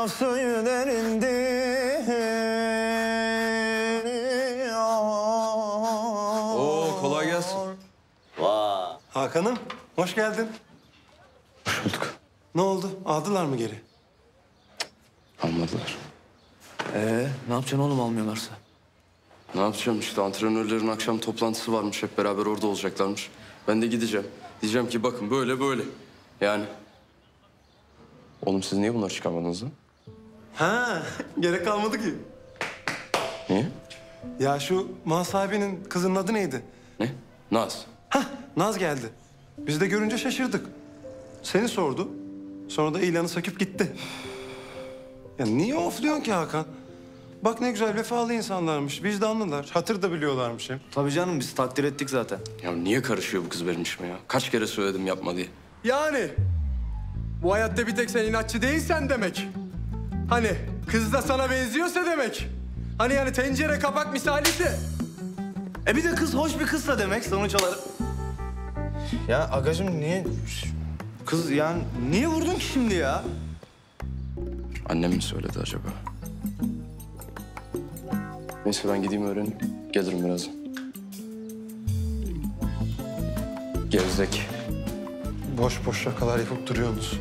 Ah suyu derindir. Oo kolay gelsin. Hakan'ım hoş geldin. Hoş bulduk. Ne oldu? Aldılar mı geri? Almadılar. Ee, ne yapacaksın oğlum almıyorlarsa? Ne yapacağım işte antrenörlerin akşam toplantısı varmış. Hep beraber orada olacaklarmış. Ben de gideceğim. Diyeceğim ki bakın böyle böyle. Yani. Oğlum siz niye bunları çıkarmadınız lan? Ha, gerek kalmadı ki. Niye? Ya şu mal sahibinin kızının adı neydi? Ne? Naz. Hah, Naz geldi. Biz de görünce şaşırdık. Seni sordu. Sonra da ilanı söküp gitti. Ya niye ofluyorsun ki Hakan? Bak ne güzel vefalı insanlarmış, vicdanlılar. Hatır da biliyorlarmış hem. Tabii canım biz takdir ettik zaten. Ya niye karışıyor bu kız benim işime ya? Kaç kere söyledim yapma diye. Yani bu hayatta bir tek sen inatçı değilsen demek. Hani kız da sana benziyorsa demek. Hani yani tencere kapak misaliyse. E bir de kız hoş bir kızsa demek sonuç olarak. Ya agacım niye... Kız yani niye vurdun ki şimdi ya? Annem mi söyledi acaba? Neyse ben gideyim öğreneyim. Gelirim birazdan. Gevzek. Boş boş şakalar yapıp duruyorsunuz.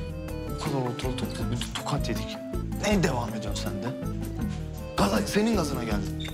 Bu kadar otur topladı. Bir tokat yedik. Ne devam ediyorsun sen de? Gaza, senin gazına geldim.